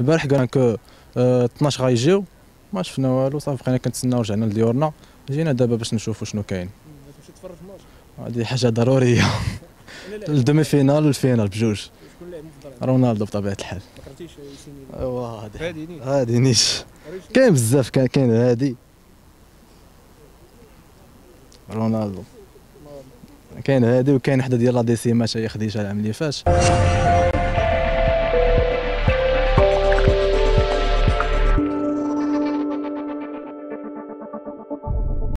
البارح قال لك 12 آه، غيجيو ما شفنا والو صافي بقينا كنتسناو رجعنا لديورنا. جينا دابا باش نشوفوا شنو كاين. تمشي تفرج الماتش هذه حاجة ضرورية. ال demi ال demi-finale وال finale بجوج. رونالدو بطبيعة الحال. ما أيوا هادي. هادي نيش. كاين بزاف كاين كاين هادي. رونالدو. كاين هادي وكاين حدا ديال la décima هي خديجه العام اللي فات.